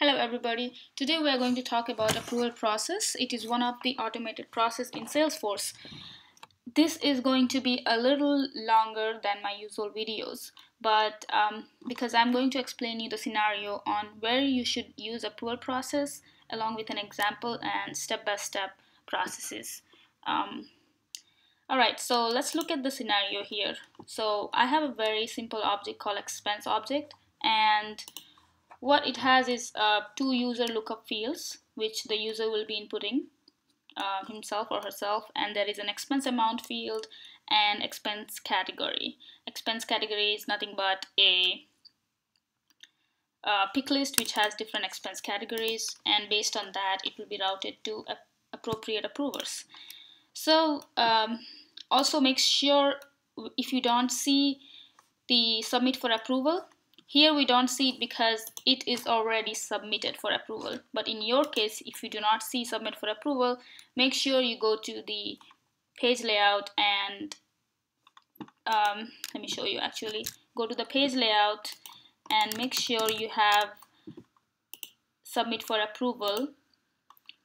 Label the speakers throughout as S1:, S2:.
S1: Hello everybody. Today we are going to talk about approval process. It is one of the automated process in Salesforce. This is going to be a little longer than my usual videos, but um, because I'm going to explain you the scenario on where you should use approval process along with an example and step-by-step -step processes. Um, Alright, so let's look at the scenario here. So I have a very simple object called expense object and what it has is uh, two user lookup fields which the user will be inputting uh, himself or herself. And there is an expense amount field and expense category. Expense category is nothing but a uh, pick list which has different expense categories. And based on that it will be routed to appropriate approvers. So um, also make sure if you don't see the submit for approval here we don't see it because it is already submitted for approval. But in your case, if you do not see submit for approval, make sure you go to the page layout and um, let me show you actually. Go to the page layout and make sure you have submit for approval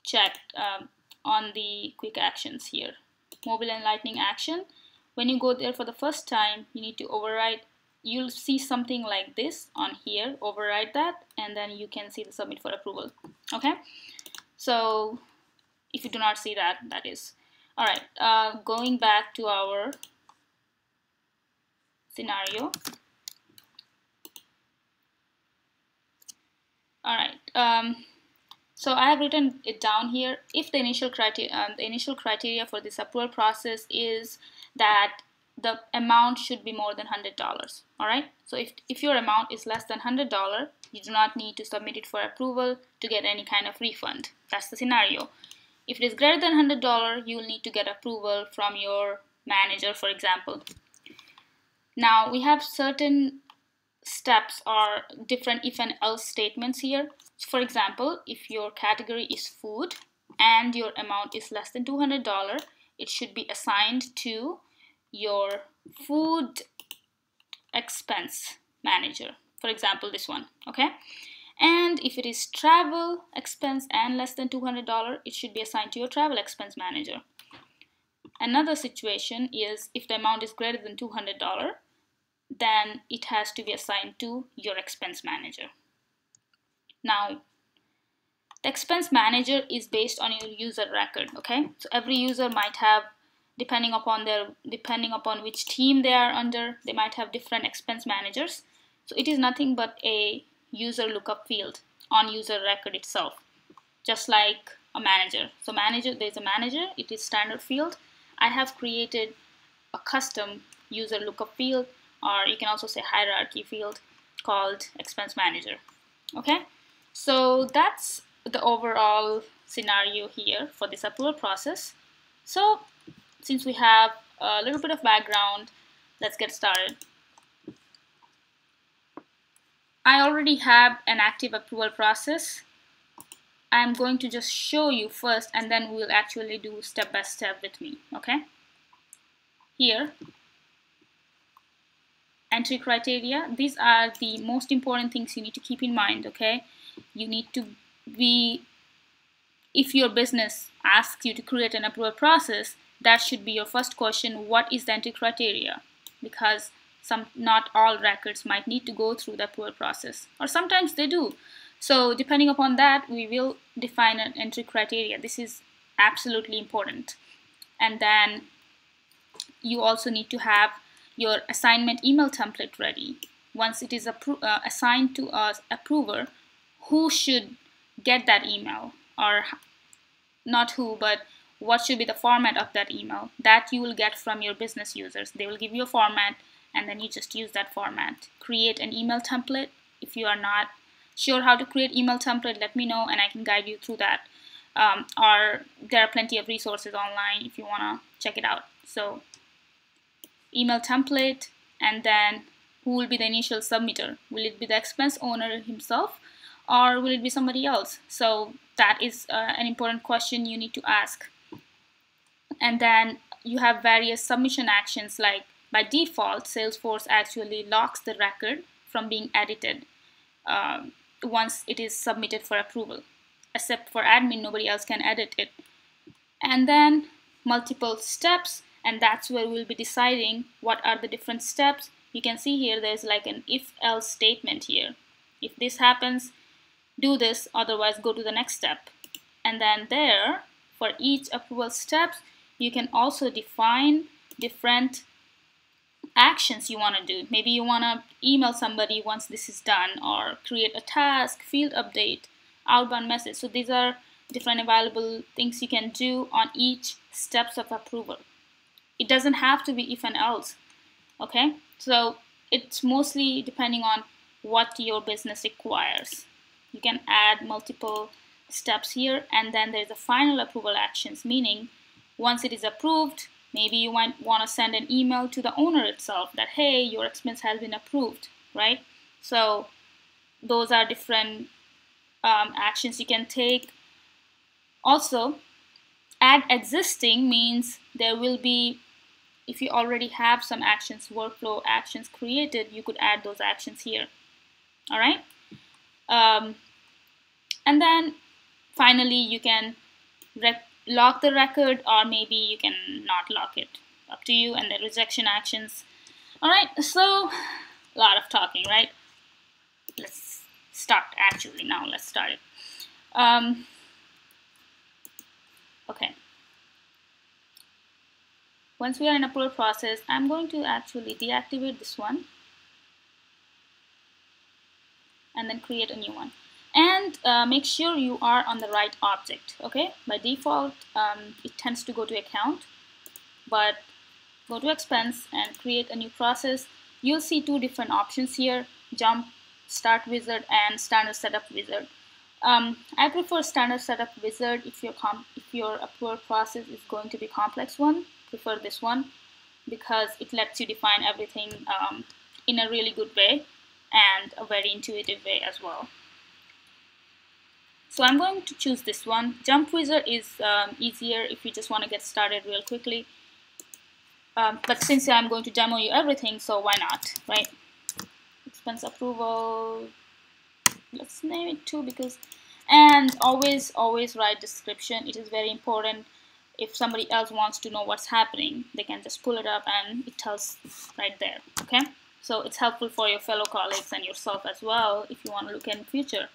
S1: checked um, on the quick actions here. Mobile and lightning action. When you go there for the first time, you need to override you'll see something like this on here override that and then you can see the submit for approval okay? So if you do not see that that is. All right uh, going back to our scenario. All right um, so I have written it down here. If the initial criteria um, the initial criteria for this approval process is that the amount should be more than $100 all right? So if, if your amount is less than $100 you do not need to submit it for approval to get any kind of refund. That's the scenario. If it is greater than $100 you will need to get approval from your manager for example. Now we have certain steps or different if and else statements here. For example if your category is food and your amount is less than $200 it should be assigned to your food expense manager. For example this one okay? And if it is travel expense and less than $200 it should be assigned to your travel expense manager. Another situation is if the amount is greater than $200 then it has to be assigned to your expense manager. Now the expense manager is based on your user record okay? So every user might have depending upon their depending upon which team they are under they might have different expense managers. So it is nothing but a user lookup field on user record itself just like a manager. So manager there's a manager it is standard field. I have created a custom user lookup field or you can also say hierarchy field called expense manager. Okay? So that's the overall scenario here for this approval process. So since we have a little bit of background, let's get started. I already have an active approval process. I'm going to just show you first and then we'll actually do step by step with me, okay? Here, entry criteria. These are the most important things you need to keep in mind, okay? You need to be, if your business asks you to create an approval process, that should be your first question what is the entry criteria? Because some not all records might need to go through the approval process or sometimes they do. So depending upon that we will define an entry criteria. This is absolutely important. And then you also need to have your assignment email template ready. Once it is uh, assigned to a approver who should get that email? Or not who but what should be the format of that email that you will get from your business users. They will give you a format and then you just use that format. Create an email template. If you are not sure how to create email template let me know and I can guide you through that. Um, or there are plenty of resources online if you want to check it out. So email template and then who will be the initial submitter? Will it be the expense owner himself or will it be somebody else? So that is uh, an important question you need to ask and then you have various submission actions like by default Salesforce actually locks the record from being edited um, once it is submitted for approval. Except for admin, nobody else can edit it. And then multiple steps, and that's where we'll be deciding what are the different steps. You can see here there's like an if-else statement here. If this happens, do this, otherwise go to the next step. And then there, for each approval steps, you can also define different actions you want to do. Maybe you want to email somebody once this is done or create a task, field update, outbound message. So these are different available things you can do on each steps of approval. It doesn't have to be if and else. Okay, so it's mostly depending on what your business requires. You can add multiple steps here and then there's a final approval actions meaning once it is approved maybe you might want to send an email to the owner itself that hey your expense has been approved right? So those are different um, actions you can take. Also add existing means there will be if you already have some actions workflow actions created you could add those actions here all right um, and then finally you can lock the record or maybe you can not lock it. Up to you and the rejection actions. All right so a lot of talking right? Let's start actually now let's start it. Um, okay. Once we are in approval process I'm going to actually deactivate this one and then create a new one and uh, make sure you are on the right object okay? By default um, it tends to go to account but go to expense and create a new process. You'll see two different options here jump start wizard and standard setup wizard. Um, I prefer standard setup wizard if your if your approval process is going to be complex one prefer this one because it lets you define everything um, in a really good way and a very intuitive way as well so I'm going to choose this one. Jump Wizard is um, easier if you just want to get started real quickly. Um, but since I'm going to demo you everything, so why not, right? Expense approval, let's name it too because, and always, always write description. It is very important. If somebody else wants to know what's happening, they can just pull it up and it tells right there, okay? So it's helpful for your fellow colleagues and yourself as well if you want to look in future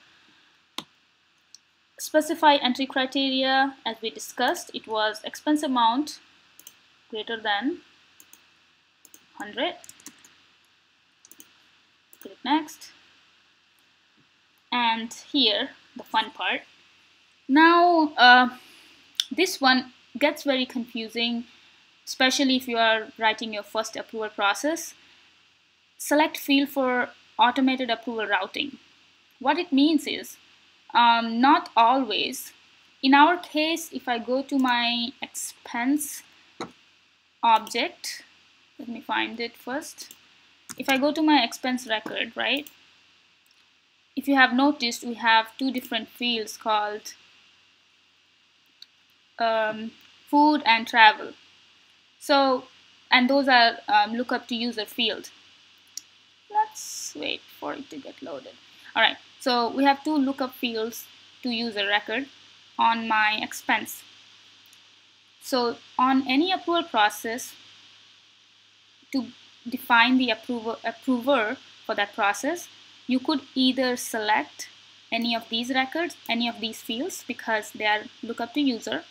S1: specify entry criteria as we discussed. It was expense amount greater than 100 click next. And here the fun part. Now uh, this one gets very confusing especially if you are writing your first approval process. Select field for automated approval routing. What it means is um, not always. In our case if I go to my expense object let me find it first. If I go to my expense record right? If you have noticed we have two different fields called um, food and travel. So and those are um, lookup to user field. Let's wait for it to get loaded. All right so we have two lookup fields to use a record on my expense. So on any approval process, to define the approver, approver for that process, you could either select any of these records, any of these fields because they are lookup to user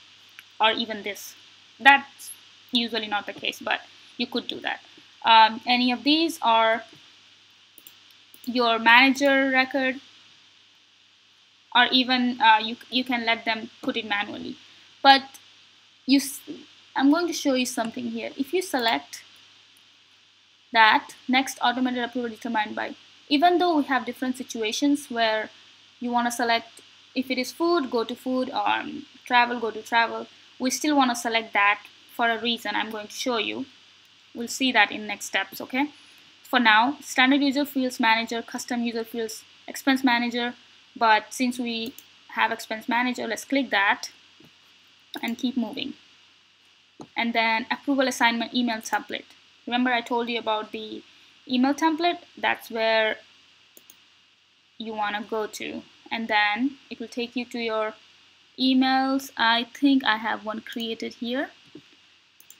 S1: or even this. That's usually not the case, but you could do that. Um, any of these are your manager record or even uh, you, you can let them put it manually. But you, I'm going to show you something here. If you select that next automated approval determined by, even though we have different situations where you want to select if it is food, go to food, or um, travel, go to travel, we still want to select that for a reason I'm going to show you. We'll see that in next steps, okay? For now, standard user fields manager, custom user fields expense manager, but since we have expense manager let's click that and keep moving. And then approval assignment email template. Remember I told you about the email template? That's where you want to go to. And then it will take you to your emails. I think I have one created here.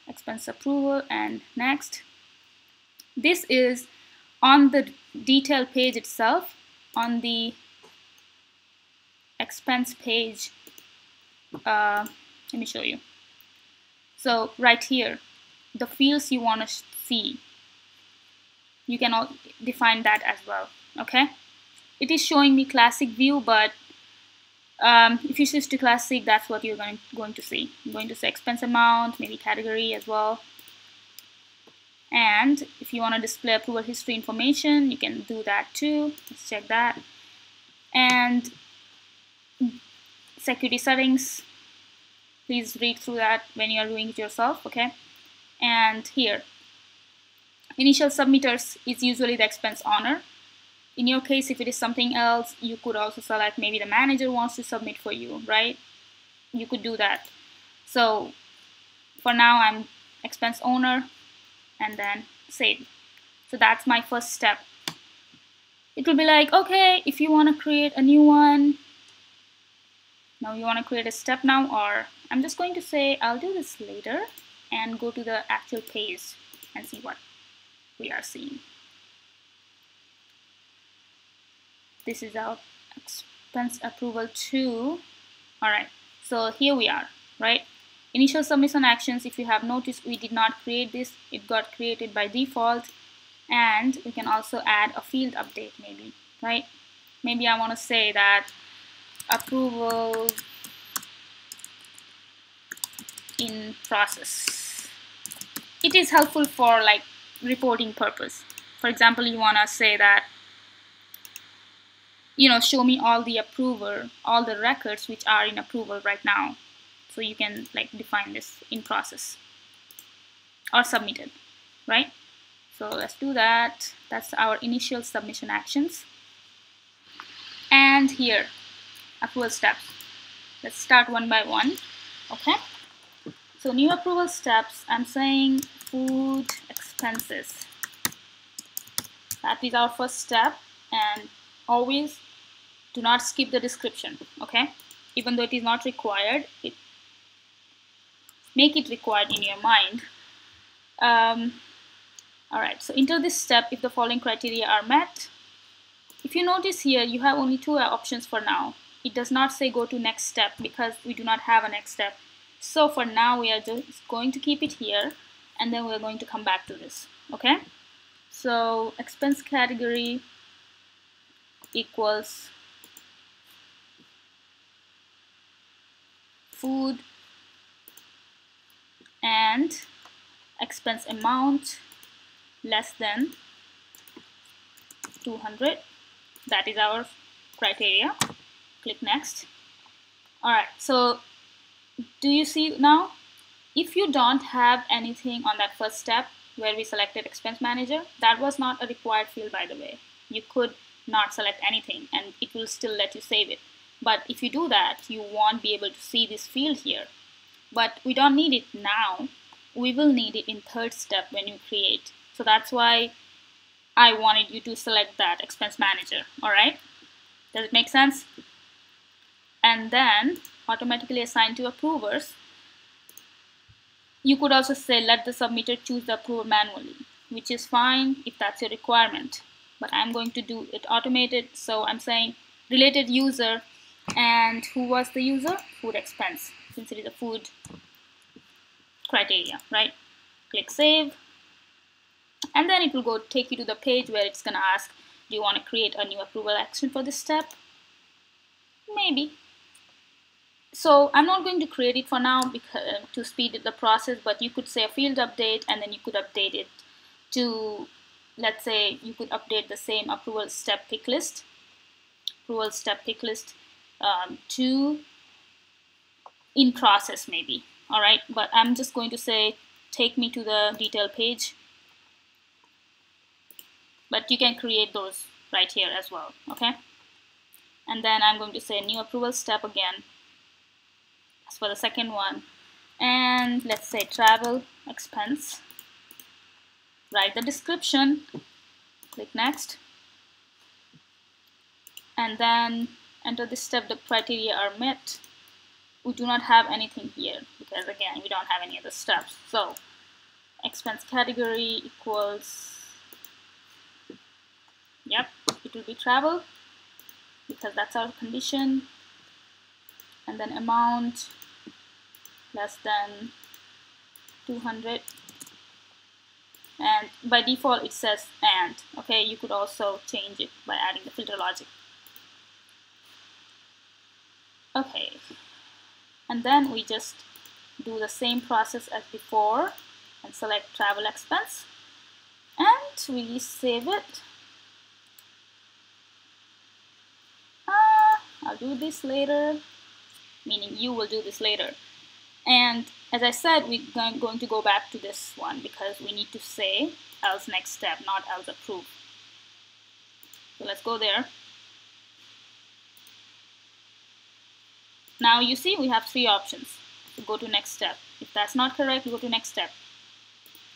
S1: Expense approval and next. This is on the detail page itself on the expense page uh, let me show you. So right here the fields you want to see. You can all define that as well okay? It is showing me classic view but um, if you switch to classic that's what you're going, going to see. I'm going to say expense amount maybe category as well. And if you want to display approval history information you can do that too. Let's check that. And security settings. Please read through that when you are doing it yourself okay? And here initial submitters is usually the expense owner in your case if it is something else you could also select maybe the manager wants to submit for you right? You could do that. So for now I'm expense owner and then save. So that's my first step. It will be like okay if you want to create a new one now you want to create a step now or I'm just going to say I'll do this later and go to the actual page and see what we are seeing. This is our expense approval 2 alright so here we are right? Initial submission actions if you have noticed we did not create this. It got created by default. And we can also add a field update maybe right? Maybe I want to say that approval in process. It is helpful for like reporting purpose. For example you want to say that you know show me all the approver all the records which are in approval right now so you can like define this in process or submitted right? So let's do that. That's our initial submission actions. And here approval steps. Let's start one by one okay? So new approval steps I'm saying food expenses. That is our first step and always do not skip the description okay? Even though it is not required it make it required in your mind. Um, all right so enter this step if the following criteria are met if you notice here you have only two options for now it does not say go to next step because we do not have a next step. So for now we are just going to keep it here and then we're going to come back to this okay? So expense category equals food and expense amount less than 200 that is our criteria click next. Alright so do you see now? If you don't have anything on that first step where we selected expense manager that was not a required field by the way. You could not select anything and it will still let you save it. But if you do that you won't be able to see this field here. But we don't need it now. We will need it in third step when you create. So that's why I wanted you to select that expense manager all right does it make sense and then automatically assign to approvers. You could also say let the submitter choose the approver manually which is fine if that's your requirement but I'm going to do it automated. So I'm saying related user and who was the user? Food expense since it is a food criteria right? Click save. And then it will go take you to the page where it's gonna ask do you want to create a new approval action for this step? Maybe so I'm not going to create it for now because, uh, to speed the process but you could say a field update and then you could update it to let's say you could update the same approval step pick list approval step pick list um, to in process maybe. All right? But I'm just going to say take me to the detail page. But you can create those right here as well okay? And then I'm going to say new approval step again as for the second one and let's say travel expense. Write the description. Click next. And then enter this step. The criteria are met. We do not have anything here because again we don't have any other steps. So expense category equals yep it will be travel because that's our condition and then amount less than 200 and by default it says and. Okay you could also change it by adding the filter logic. Okay. And then we just do the same process as before and select travel expense. And we save it. Uh, I'll do this later meaning you will do this later and as I said we're going to go back to this one because we need to say else next step not else approve so let's go there Now you see we have three options. Go to next step. If that's not correct, go to next step.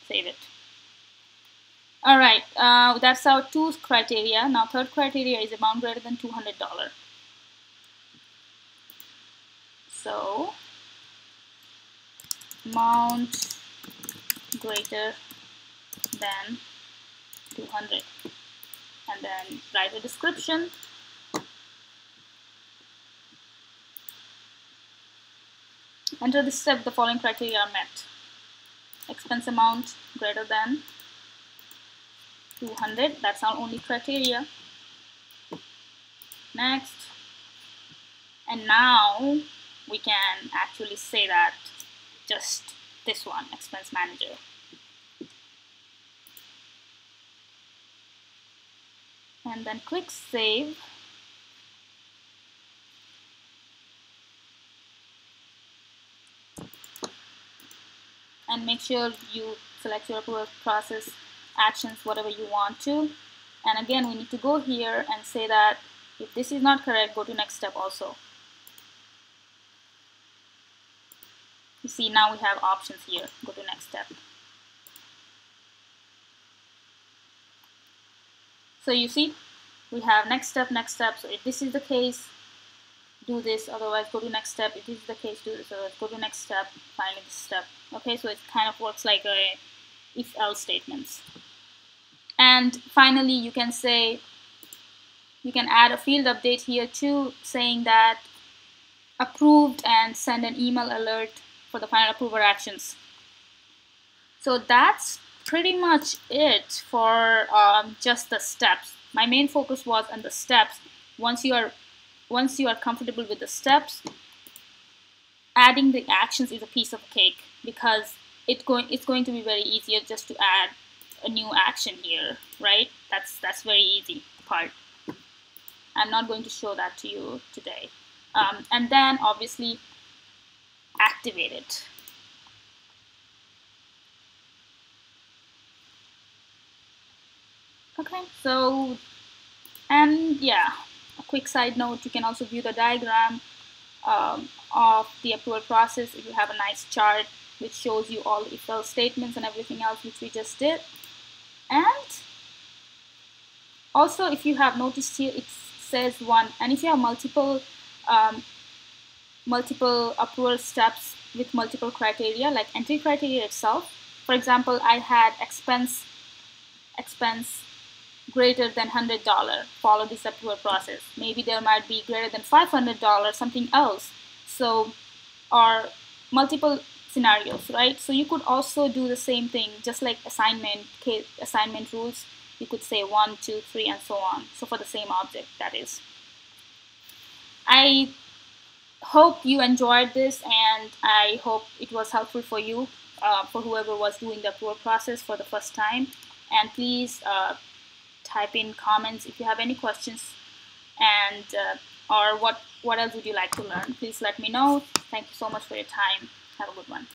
S1: Save it. All right, uh, that's our two criteria. Now third criteria is amount greater than $200. So amount greater than 200 and then write a description Enter this step, the following criteria are met. Expense amount greater than 200, that's our only criteria. Next. And now we can actually say that just this one, expense manager. And then click save. and make sure you select your approval process actions whatever you want to and again we need to go here and say that if this is not correct go to next step also you see now we have options here. Go to next step. So you see we have next step next step. So if this is the case do this. Otherwise go to next step. If this is the case do this. Otherwise go to next step. Finally this step. Okay so it kind of works like a if else statements. And finally you can say you can add a field update here too saying that approved and send an email alert for the final approval actions so that's pretty much it for um, just the steps my main focus was on the steps once you are once you are comfortable with the steps, adding the actions is a piece of cake because it's going it's going to be very easier just to add a new action here, right? That's that's very easy part. I'm not going to show that to you today. Um, and then obviously activate it. Okay, so and yeah, a quick side note, you can also view the diagram um, of the approval process if you have a nice chart which shows you all the if-else statements and everything else which we just did. And also if you have noticed here it says one and if you have multiple um, multiple approval steps with multiple criteria like entry criteria itself. For example I had expense expense greater than $100 follow this approval process. Maybe there might be greater than $500 something else. So or multiple scenarios right? So you could also do the same thing just like assignment case assignment rules. You could say one two three and so on. So for the same object that is. I hope you enjoyed this and I hope it was helpful for you uh, for whoever was doing the approval process for the first time. And please uh, type in comments if you have any questions. And uh, or what what else would you like to learn? Please let me know. Thank you so much for your time. Have a good one